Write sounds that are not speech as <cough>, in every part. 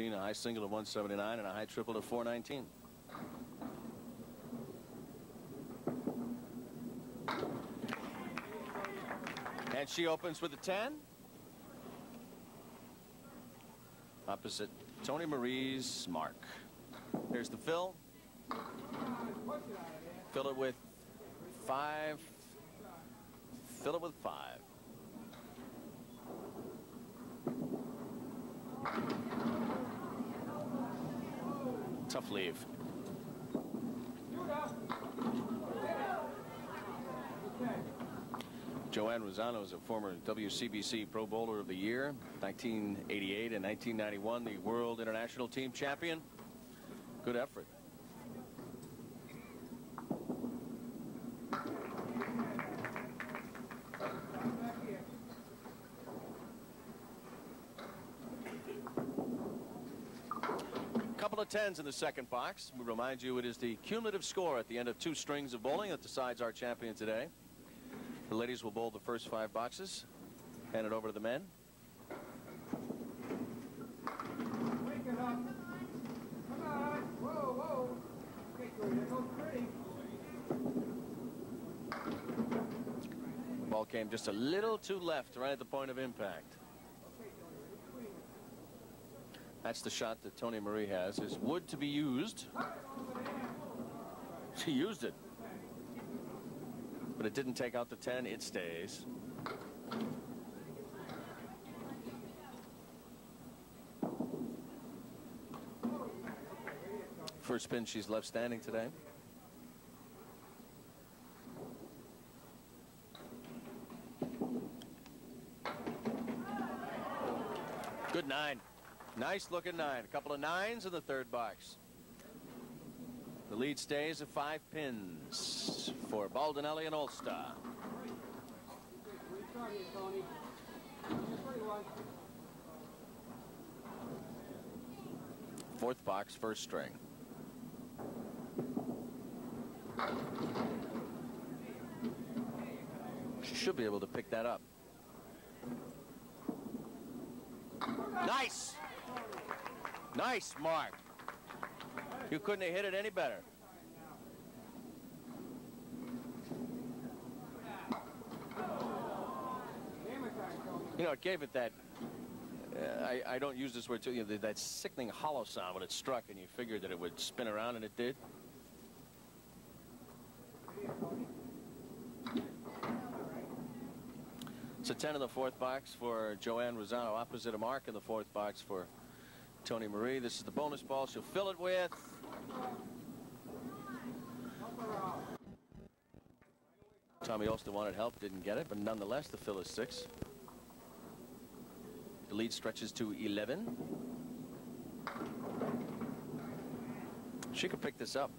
14, a high single of 179, and a high triple of 419. And she opens with a 10. Opposite Toni Marie's mark. Here's the fill. Fill it with five. Fill it with five. Tough leave. Joanne Ruzzano is a former WCBC Pro Bowler of the Year, 1988 and 1991, the World International Team Champion. Good effort. Tens in the second box. We remind you it is the cumulative score at the end of two strings of bowling that decides our champion today. The ladies will bowl the first five boxes. Hand it over to the men. Ball came just a little too left, right at the point of impact. That's the shot that Toni Marie has. Is wood to be used? <laughs> She used it. But it didn't take out the 10. It stays. First spin she's left standing today. Good nine. Nice looking nine. A couple of nines in the third box. The lead stays at five pins for Baldinelli and Olszta. Fourth box, first string. She should be able to pick that up. Nice. Nice mark. You couldn't have hit it any better. You know, it gave it that, uh, I, I don't use this word too, you know, that sickening hollow sound when it struck and you figured that it would spin around and it did. It's a 10 in the fourth box for Joanne Ruzzano, opposite of Mark in the fourth box for Toni Marie. This is the bonus ball she'll fill it with. Tommy Olszta wanted help, didn't get it, but nonetheless, the fill is six. The lead stretches to 11. She could pick this up.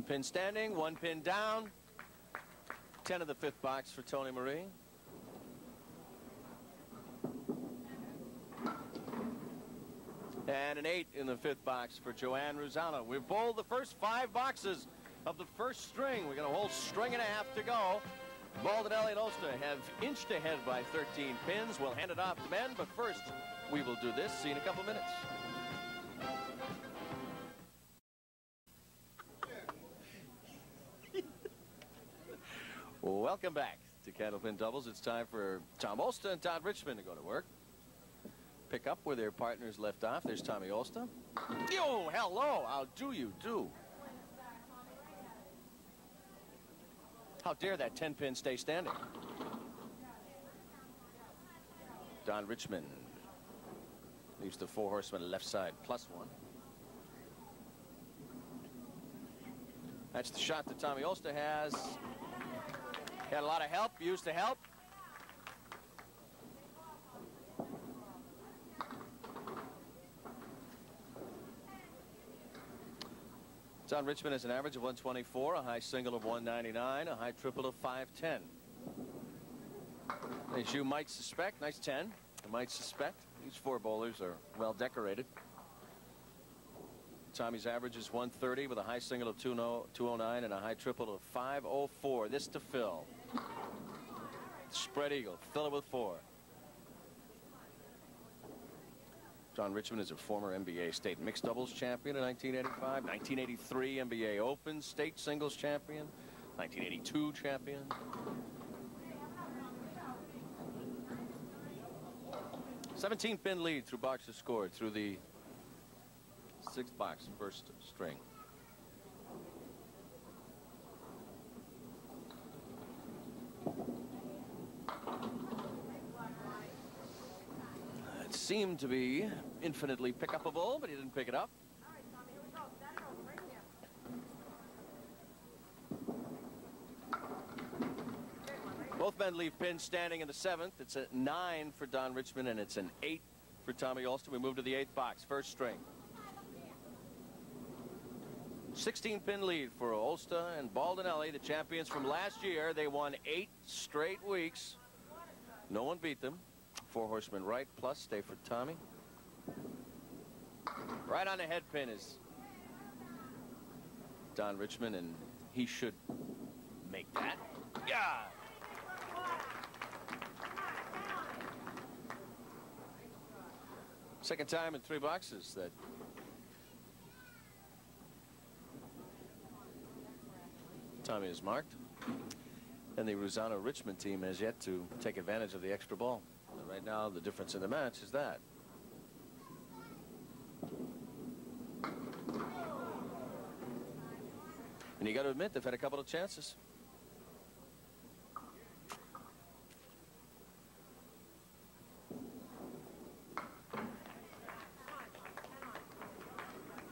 One pin standing, one pin down. 10 of the fifth box for Toni Marie. And an eight in the fifth box for Joanne Ruzzano. We've bowled the first five boxes of the first string. We got a whole string and a half to go. Baldinelli and Olszta have inched ahead by 13 pins. We'll hand it off to men, but first we will do this. See you in a couple minutes. Welcome back to Candlepin Doubles. It's time for Tom Olszta and Don Richmond to go to work. Pick up where their partners left off. There's Tommy Olszta. Yo, hello. How do you do? How dare that 10 pin stay standing? Don Richmond leaves the four horsemen left side plus one. That's the shot that Tommy Olszta has. Had a lot of help, used the help. Don Richmond has an average of 124, a high single of 199, a high triple of 510. As you might suspect, nice 10. You might suspect These four bowlers are well decorated. Tommy's average is 130 with a high single of 209 and a high triple of 504. This to fill. Spread eagle. Fill it with four. Don Richmond is a former NBA state mixed doubles champion in 1985, 1983 NBA Open state singles champion, 1982 champion. Seventeen pin lead through boxes scored through the sixth box first string. It seemed to be infinitely pick upable, but he didn't pick it up. Both men leave pins standing in the seventh. It's a nine for Don Richmond, and it's an eight for Tommy Olszta. We move to the eighth box, first string. 16 pin lead for Olszta and Baldinelli, the champions from last year. They won eight straight weeks. No one beat them. Four horsemen right, plus stay for Tommy. Right on the head pin is Don Richmond, and he should make that. Yeah. Second time in three boxes that Tommy is marked. And the Ruzzano Richmond team has yet to take advantage of the extra ball. And right now, the difference in the match is that. And you got to admit, they've had a couple of chances.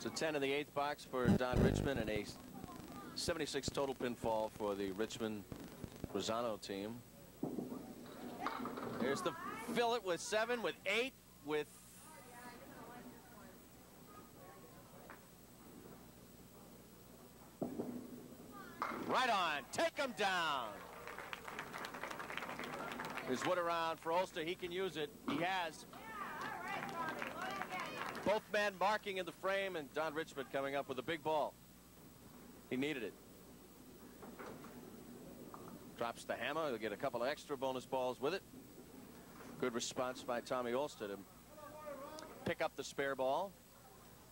So 10 in the eighth box for Don Richmond and a 76 total pinfall for the Richmond Ruzzano team. Here's the fill it with seven, with eight, with right on. Take him down. There's wood around for Olszta. He can use it. He has. Both men marking in the frame, and Don Richmond coming up with a big ball. He needed it. Drops the hammer. He'll get a couple of extra bonus balls with it. Good response by Tommy Olszta to pick up the spare ball.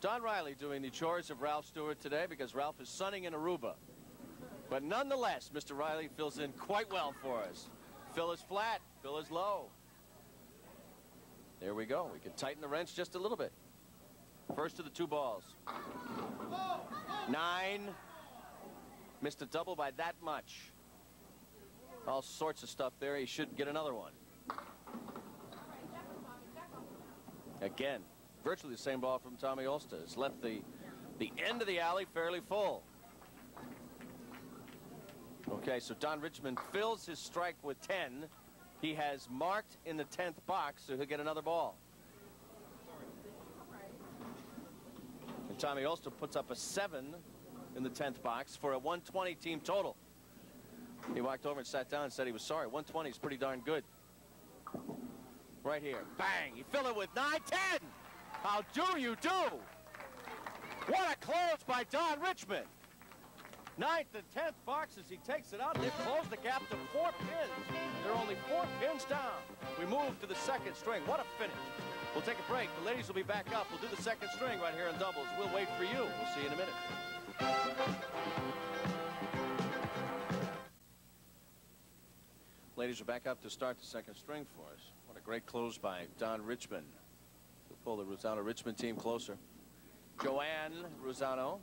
Don Riley doing the chores of Ralph Stewart today because Ralph is sunning in Aruba. But nonetheless, Mr. Riley fills in quite well for us. Fill is flat. Fill is low. There we go. We can tighten the wrench just a little bit. First of the two balls. Nine. Missed a double by that much. All sorts of stuff there. He should get another one. Again, virtually the same ball from Tommy Olszta. Has left the, the end of the alley fairly full. Okay, so Don Richmond fills his strike with 10. He has marked in the 10th box, so he'll get another ball. And Tommy Olszta puts up a 7 in the 10th box for a 120 team total. He walked over and sat down and said he was sorry. 120 is pretty darn good. Right here. Bang. You fill it with 9, 10. How do you do? What a close by Don Richmond. Ninth and tenth boxes. He takes it out. They've closed the gap to four pins. They're only four pins down. We move to the second string. What a finish. We'll take a break. The ladies will be back up. We'll do the second string right here in doubles. We'll wait for you. We'll see you in a minute. Ladies are back up to start the second string for us. What a great close by Don Richmond to pull the Ruzzano Richmond team closer. Joanne Ruzzano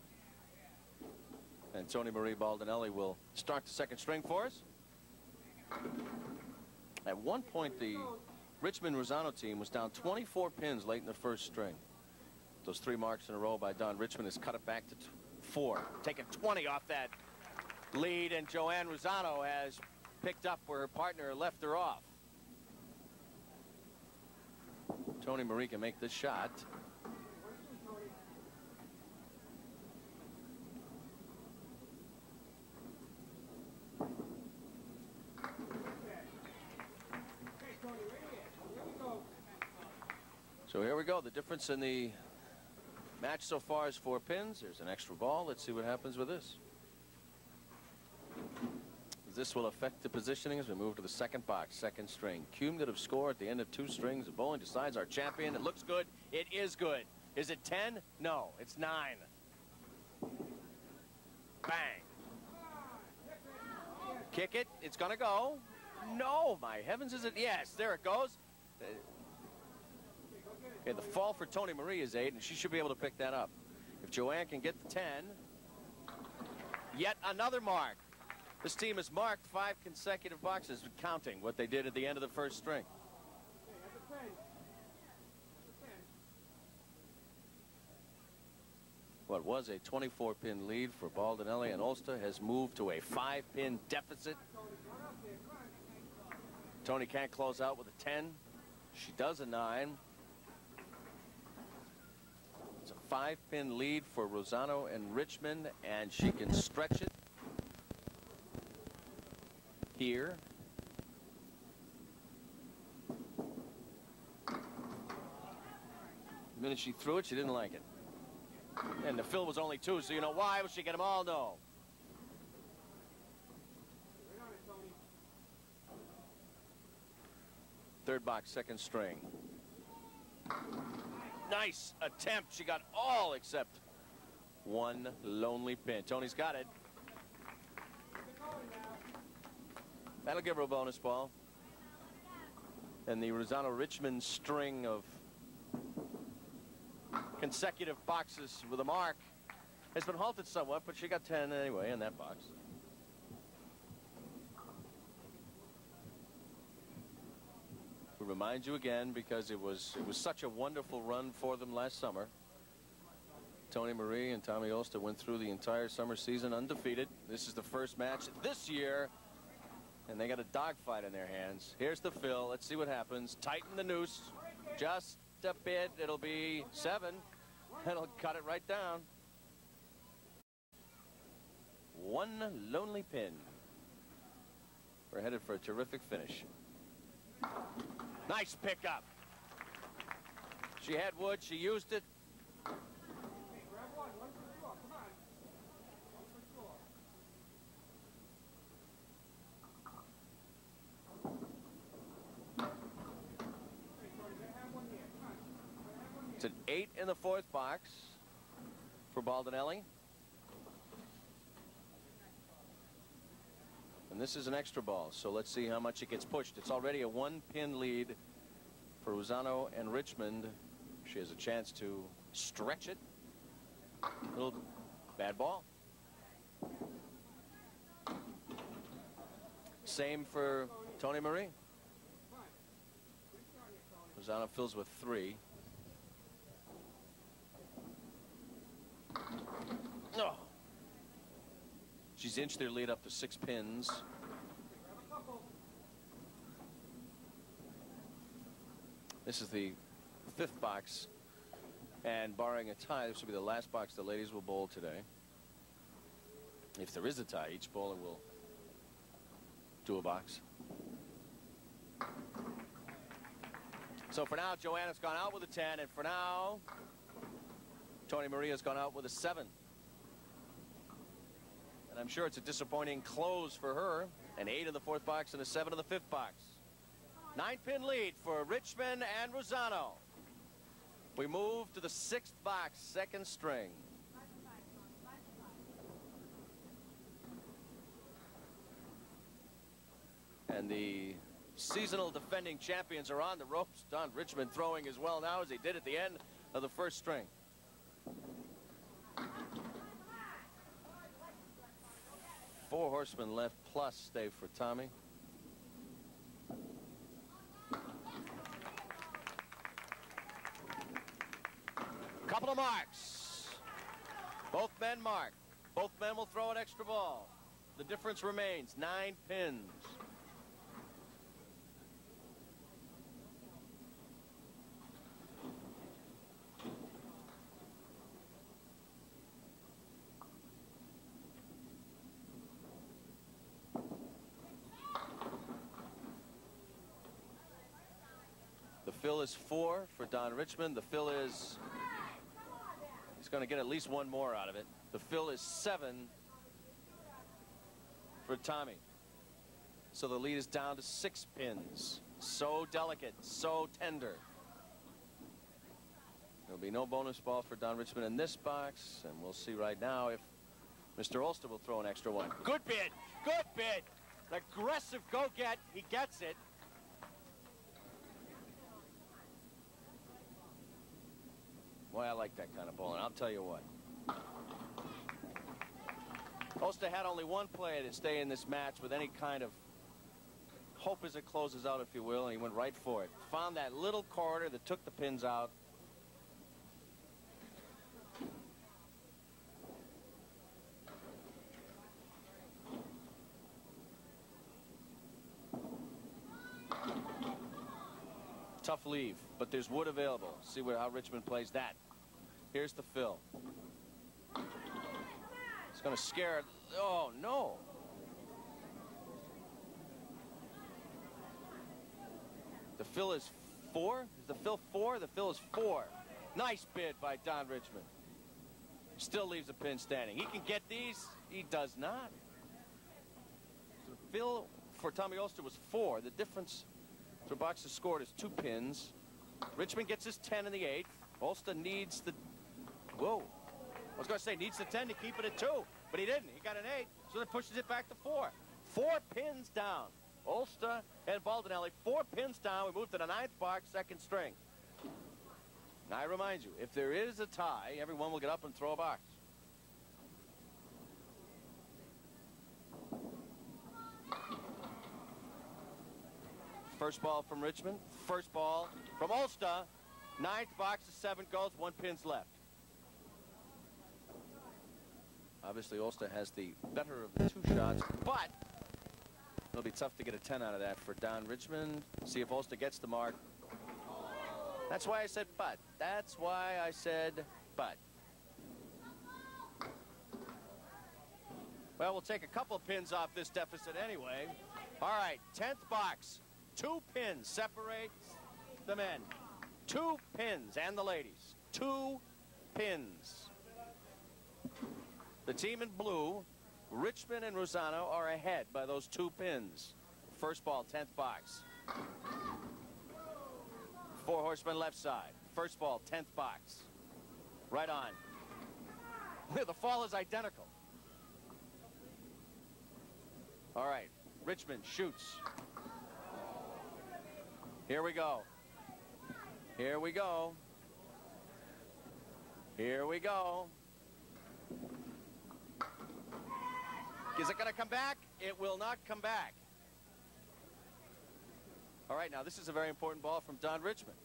and Toni Marie Baldinelli will start the second string for us. At one point, the Richmond Ruzzano team was down 24 pins late in the first string. Those three marks in a row by Don Richmond has cut it back to four, taking 20 off that lead, and Joanne Ruzzano has picked up where her partner left her off. Toni Marie can make the shot. So here we go. The difference in the match so far is four pins. There's an extra ball. Let's see what happens with this. This will affect the positioning as we move to the second box, second string. Cumulative score at the end of two strings. The bowling decides our champion. It looks good. It is good. Is it 10? No, it's 9. Bang. Kick it. It's going to go. No, my heavens, is it? Yes, there it goes. Okay, the fall for Toni Marie is 8, and she should be able to pick that up. If Joanne can get the 10, yet another mark. This team has marked five consecutive boxes, counting what they did at the end of the first string. What was a 24-pin lead for Baldinelli and Olszta has moved to a five-pin deficit. Toni can't close out with a 10. She does a 9. It's a five-pin lead for Ruzzano and Richmond, and she can stretch it here. The minute she threw it, she didn't like it. And the fill was only two, so you know why? Will she get them all? No. Third box, second string. Nice attempt. She got all except one lonely pin. Toni's got it. That'll give her a bonus ball. And the Ruzzano Richmond string of consecutive boxes with a mark has been halted somewhat, but she got 10 anyway in that box. Remind you again because it was it was such a wonderful run for them last summer. Toni Marie and Tommy Olszta went through the entire summer season undefeated. This is the first match this year and they got a dogfight in their hands. Here's the fill. Let's see what happens. Tighten the noose just a bit. It'll be seven. <laughs> It'll cut it right down. One lonely pin. We're headed for a terrific finish. Nice pickup. She had wood. She used it. It's an eight in the fourth box for Baldinelli. And this is an extra ball, so let's see how much it gets pushed. It's already a one-pin lead for Ruzzano and Richmond. She has a chance to stretch it. Little bad ball. Same for Toni Marie. Ruzzano fills with three. Oh. She's inched their lead up to six pins. This is the fifth box. And barring a tie, this will be the last box the ladies will bowl today. If there is a tie, each bowler will do a box. So for now, Joanne's gone out with a 10, and for now, Toni Marie's gone out with a 7. And I'm sure it's a disappointing close for her. An 8 in the fourth box and a 7 in the fifth box. Nine-pin lead for Richmond and Ruzzano. We move to the sixth box, second string. And the seasonal defending champions are on the ropes. Don Richmond throwing as well now as he did at the end of the first string. Four horsemen left plus stay for Tommy. Couple of marks. Both men mark. Both men will throw an extra ball. The difference remains nine pins. Fill is four for Don Richmond. The fill is he's going to get at least one more out of it. The fill is seven for Tommy. So the lead is down to six pins. So delicate, so tender. There'll be no bonus ball for Don Richmond in this box, and we'll see right now if Mr. Olszta will throw an extra one. Good bid, good bid. Aggressive go-get, he gets it. Boy, I like that kind of bowling. I'll tell you what. Olszta had only one player to stay in this match with any kind of hope as it closes out, if you will, and he went right for it. Found that little corridor that took the pins out. Tough leave, but there's wood available. See how Richmond plays that. Here's the fill. It's going to scare. Oh, no. The fill is four. Is the fill four? The fill is four. Nice bid by Don Richmond. Still leaves a pin standing. He can get these. He does not. The fill for Tommy Olszta was four. The difference for boxes scored is two pins. Richmond gets his 10 in the eighth. Olszta needs the. Whoa. I was going to say needs the 10 to keep it at two, but he didn't. He got an eight, so that pushes it back to four. Four pins down. Olszta and Baldinelli, four pins down. We move to the ninth box, second string. Now, I remind you, if there is a tie, everyone will get up and throw a box. First ball from Richmond. First ball from Olszta. Ninth box of seven goals, one pin's left. Obviously, Olszta has the better of the two shots, but it'll be tough to get a 10 out of that for Don Richmond. See if Olszta gets the mark. That's why I said but. That's why I said but. Well, we'll take a couple pins off this deficit anyway. All right, 10th box. Two pins separate the men. Two pins and the ladies. Two pins. The team in blue, Richmond and Ruzzano, are ahead by those two pins. First ball, 10th box. Four horsemen left side. First ball, 10th box. Right on. the fall is identical. All right, Richmond shoots. Here we go. Here we go. Here we go. Is it going to come back? It will not come back. All right, now this is a very important ball from Don Richmond.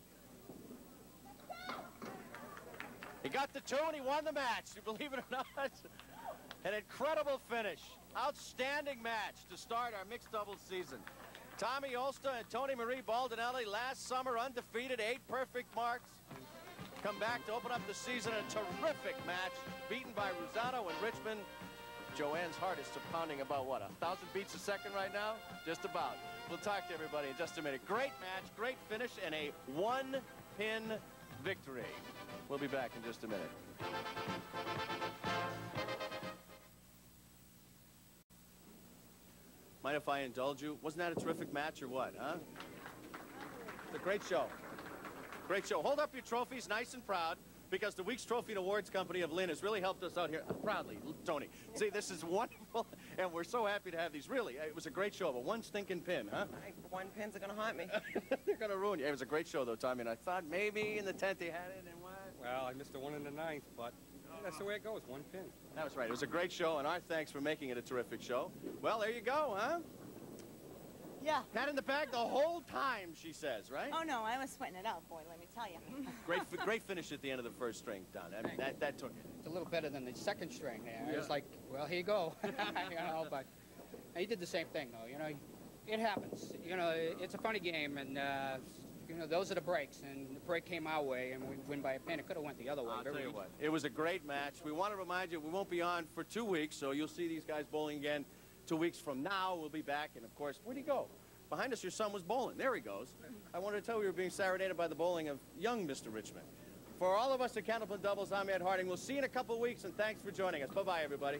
He got the two and he won the match. <laughs> Believe it or not? An incredible finish. Outstanding match to start our mixed doubles season. Tommy Olszta and Toni Marie Baldinelli last summer undefeated, eight perfect marks. Come back to open up the season a terrific match, beaten by Ruzzano and Richmond. Joanne's heart is pounding about, what, a thousand beats a second right now? Just about. We'll talk to everybody in just a minute. Great match, great finish, and a one-pin victory. We'll be back in just a minute. Mind if I indulge you? Wasn't that a terrific match or what, huh? It's a great show. Great show. Hold up your trophies nice and proud because the Week's Trophy and Awards Company of Lynn has really helped us out here. Uh, proudly, Toni. See, this is <laughs> wonderful, and we're so happy to have these. Really, it was a great show, but one stinking pin, huh? <laughs> I, one pins are going to haunt me. <laughs> They're going to ruin you. It was a great show, though, Tommy, and I thought maybe in the 10th they had it, and what? Well, I missed the one in the ninth, but that's the way it goes, one pin. That was right. It was a great show, and our thanks for making it a terrific show. Well, there you go, huh? Yeah. Had in the back the whole time, she says, right? Oh, no, I was sweating it out, boy, let me tell you. <laughs> great great finish at the end of the first string, Don. I mean, that, that took it. It's a little better than the second string there. Yeah. It's like, well, here you go. <laughs> you know, but he did the same thing, though. You know, it happens. You know, it's a funny game, and, uh, you know, those are the breaks, and the break came our way, and we win by a pin. It could have went the other way. I'll tell you what, it was a great match. We want to remind you we won't be on for two weeks, so you'll see these guys bowling again two weeks from now. We'll be back, and of course, where'd he go? Behind us, your son was bowling. There he goes. I wanted to tell you we were being serenaded by the bowling of young Mr. Richmond. For all of us at Candlepin Doubles, I'm Ed Harding. We'll see you in a couple weeks, and thanks for joining us. Bye-bye, everybody.